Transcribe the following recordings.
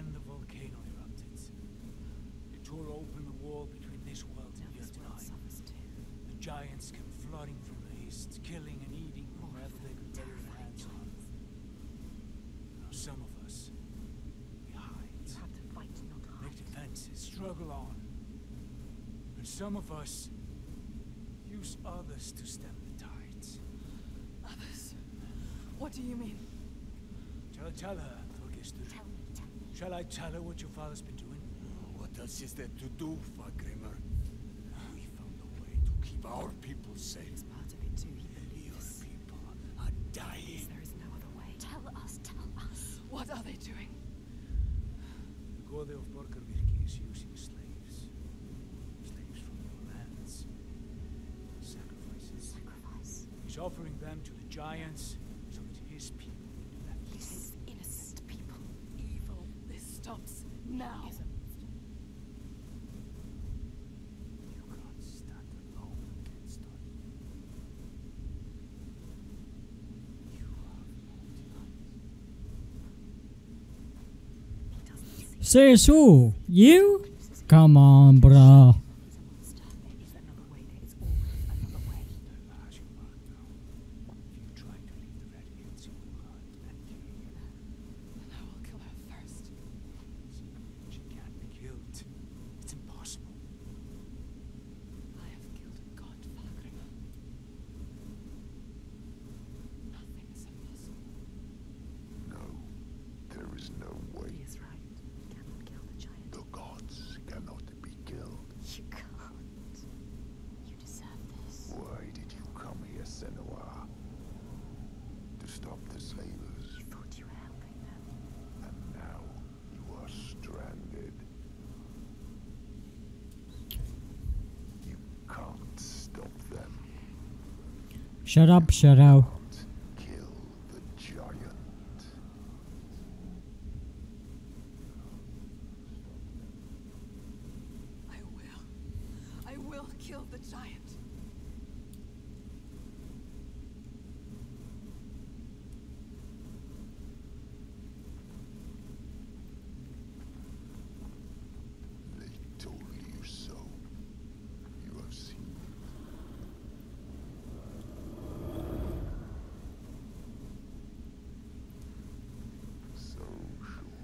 When the volcano erupted, it tore open the wall between this world and the This other world nine. suffers too. The giants came flooding from the east, killing and eating whoever they could lay their hands on. Now some of us, we hide, You have to fight, not make defenses, struggle on. And some of us use others to stem the tides. Others. What do you mean? I tell her, Thorgestur? Tell me. Shall I tell her what your father's been doing? What else is there to do, Fargrimr? We found a way to keep our people safe. It's part of it too. He Your believes. people are dying. There is no other way. Tell us, tell us. What are they doing? The Gode of Borgarvirki is using slaves. Slaves from your lands. Sacrifices. Sacrifice. He's offering them to the giants so that his people can be left. He takes innocent people. Evil. This stops now. He is a monster. You can't stand alone against us. You are multi He doesn't see. Says who? You? Come on, bruh. He's a monster. There is another way. There is always another way. Stella has your mark now. If you try to leave the Red Hills, you will hunt and kill you. Then I will kill her first. She can't be killed. It's impossible. I have killed a god, Fargrimr. Nothing is impossible. No, there is no way. He is right. You cannot kill the giant. The gods cannot be killed. You can't. You deserve this. Why did you come here, Senua? To stop the sailors. You thought you were helping them. And now you are stranded. You can't stop them. Shut up, shut up. Kill the giant. I will. I will kill the giant. They told you so. You have seen it. So sure.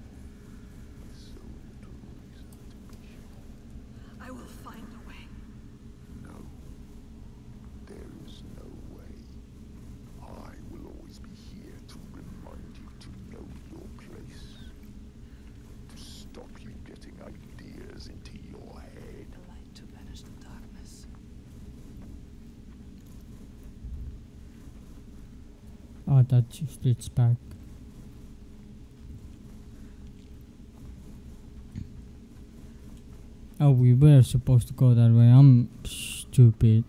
With so little reason to be sure. I will find a way. No. There is no way. I will always be here to remind you to know your place. To stop you getting ideas into your head. The light to banish the darkness. Oh, that just it's back. Oh, we were supposed to go that way. I'm stupid.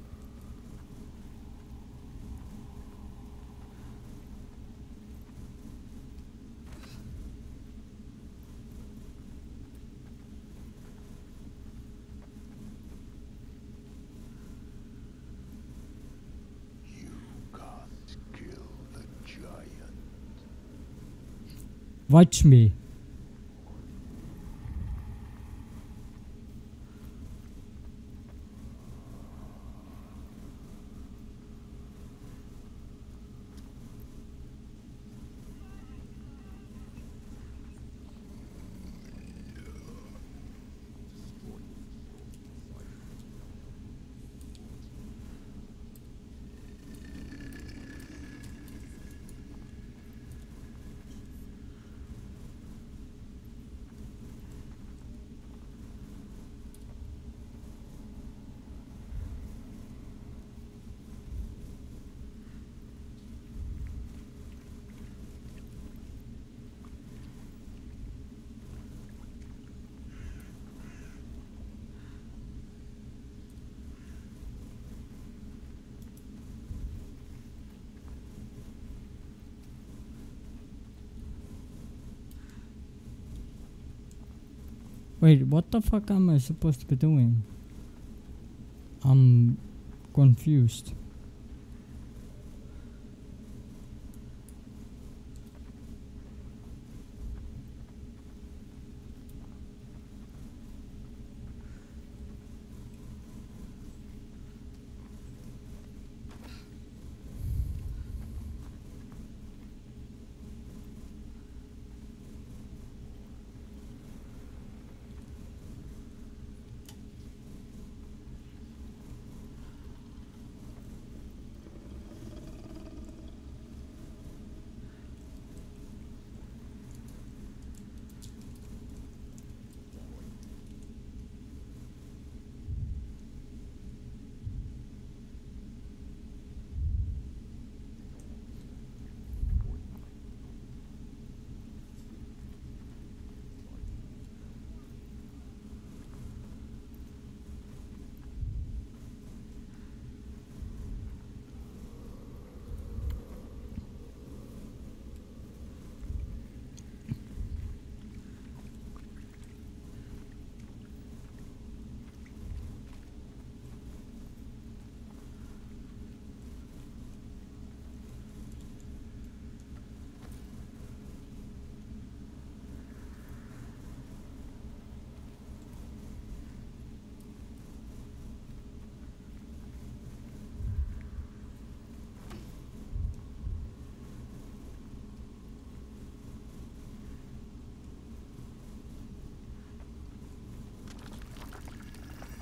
You can't kill the giant. Watch me. Wait, what the fuck am I supposed to be doing? I'm confused.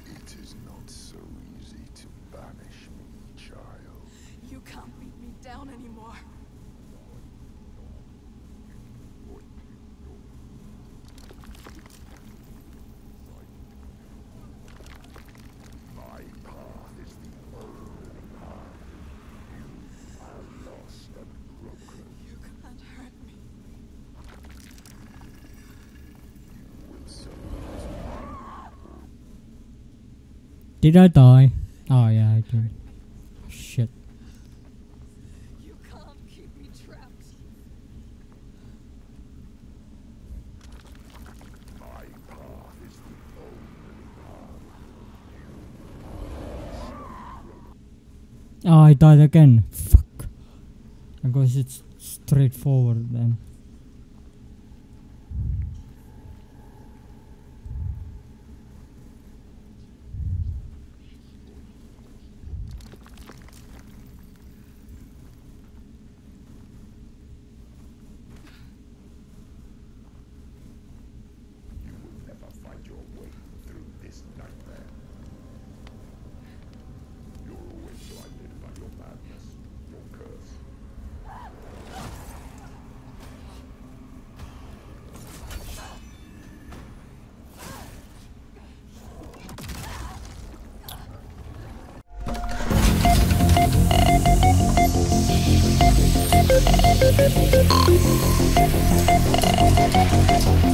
It is not so easy to banish me, child. You can't beat me down anymore. My path is the only path. You are lost and broken. You can't hurt me. Did I die? Oh yeah, I did. Shit. You can't keep me trapped. My path is the only path. Oh, I died again. Fuck. I guess it's straightforward then.